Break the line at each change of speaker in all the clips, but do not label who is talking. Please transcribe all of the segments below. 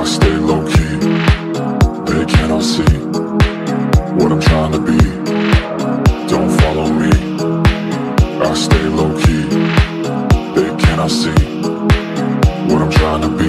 I stay low key They cannot see What I'm trying to be. Don't follow me. I stay low key They cannot see What I'm trying to be.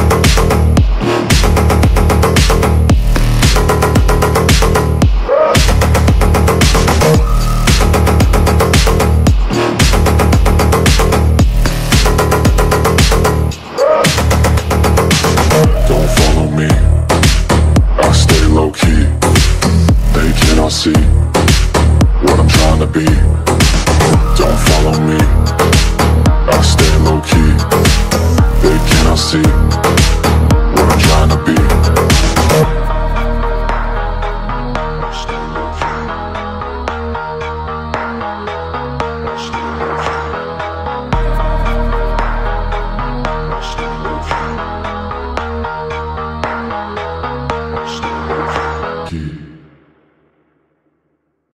wanna be. Don't follow me. I stay low-key They cannot see.